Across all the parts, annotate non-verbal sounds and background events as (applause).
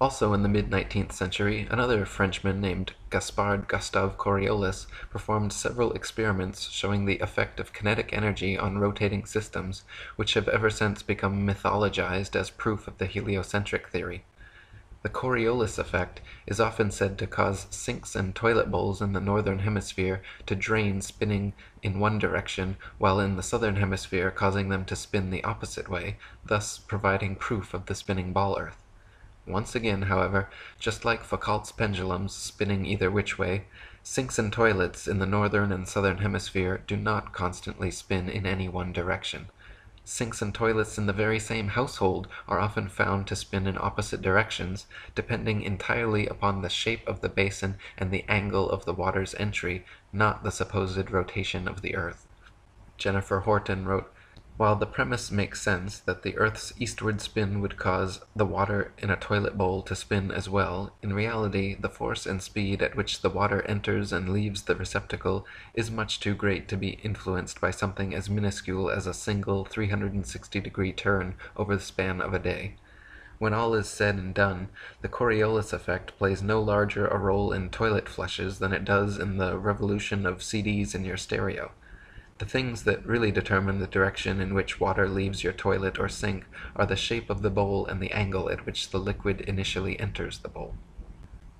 Also in the mid-nineteenth century, another Frenchman named Gaspard Gustave Coriolis performed several experiments showing the effect of kinetic energy on rotating systems, which have ever since become mythologized as proof of the heliocentric theory. The Coriolis effect is often said to cause sinks and toilet bowls in the northern hemisphere to drain spinning in one direction, while in the southern hemisphere causing them to spin the opposite way, thus providing proof of the spinning ball earth. Once again, however, just like Foucault's pendulums spinning either which way, sinks and toilets in the northern and southern hemisphere do not constantly spin in any one direction. Sinks and toilets in the very same household are often found to spin in opposite directions, depending entirely upon the shape of the basin and the angle of the water's entry, not the supposed rotation of the earth. Jennifer Horton wrote while the premise makes sense that the earth's eastward spin would cause the water in a toilet bowl to spin as well, in reality the force and speed at which the water enters and leaves the receptacle is much too great to be influenced by something as minuscule as a single 360 degree turn over the span of a day. When all is said and done, the Coriolis effect plays no larger a role in toilet flushes than it does in the revolution of CDs in your stereo. The things that really determine the direction in which water leaves your toilet or sink are the shape of the bowl and the angle at which the liquid initially enters the bowl.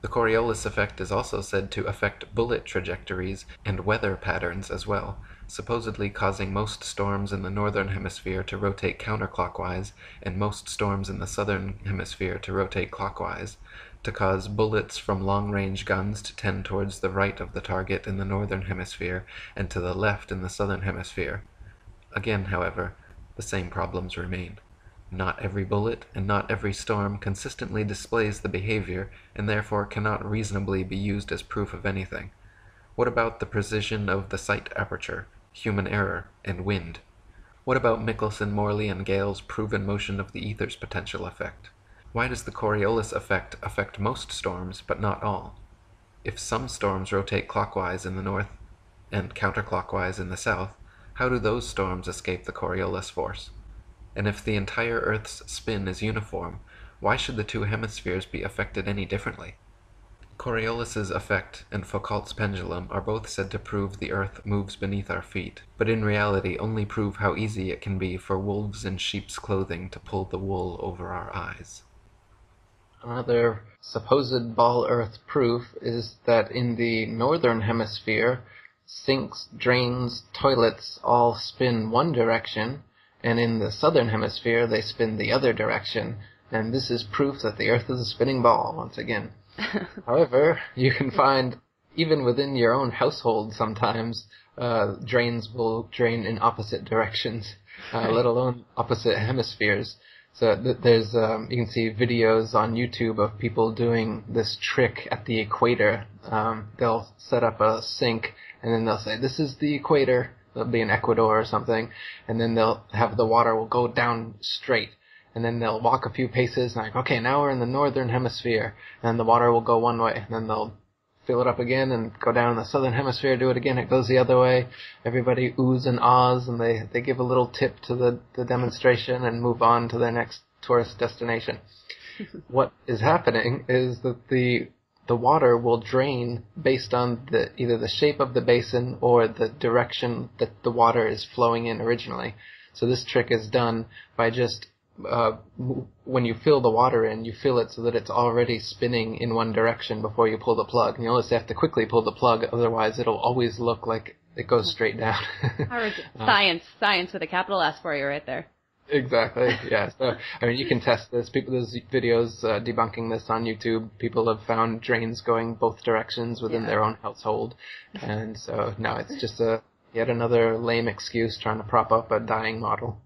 The Coriolis effect is also said to affect bullet trajectories and weather patterns as well, supposedly causing most storms in the northern hemisphere to rotate counterclockwise and most storms in the southern hemisphere to rotate clockwise, to cause bullets from long-range guns to tend towards the right of the target in the northern hemisphere and to the left in the southern hemisphere. Again, however, the same problems remain. Not every bullet and not every storm consistently displays the behavior and therefore cannot reasonably be used as proof of anything. What about the precision of the sight aperture, human error, and wind? What about Michelson, Morley, and Gale's proven motion of the ether's potential effect? Why does the Coriolis effect affect most storms, but not all? If some storms rotate clockwise in the north and counterclockwise in the south, how do those storms escape the Coriolis force? And if the entire Earth's spin is uniform, why should the two hemispheres be affected any differently? Coriolis's effect and Foucault's pendulum are both said to prove the earth moves beneath our feet, but in reality only prove how easy it can be for wolves in sheep's clothing to pull the wool over our eyes. Another supposed ball earth proof is that in the northern hemisphere, sinks, drains, toilets all spin one direction, and in the southern hemisphere they spin the other direction, and this is proof that the earth is a spinning ball once again. (laughs) However, you can find even within your own household sometimes uh, drains will drain in opposite directions, uh, (laughs) let alone opposite hemispheres. So th- there's um, you can see videos on YouTube of people doing this trick at the equator. Um, they'll set up a sink and then they'll say, "This is the equator." It'll be in Ecuador or something, and then they'll have the water will go down straight, and then they'll walk a few paces and like, okay, now we're in the northern hemisphere, and the water will go one way, and then they'll fill it up again and go down in the southern hemisphere, do it again, it goes the other way. Everybody oohs and ahs and they, they give a little tip to the, the demonstration and move on to their next tourist destination. (laughs) what is happening is that the the water will drain based on the either the shape of the basin or the direction that the water is flowing in originally. So this trick is done by just uh, when you fill the water in, you fill it so that it's already spinning in one direction before you pull the plug. And you always have to quickly pull the plug, otherwise it'll always look like it goes straight down. (laughs) uh, science, science with a capital S for you right there. Exactly. (laughs) Yeah. So I mean, you can test this. People, there's videos uh, debunking this on YouTube. People have found drains going both directions within yeah. their own household, (laughs) and so now it's just a yet another lame excuse trying to prop up a dying model.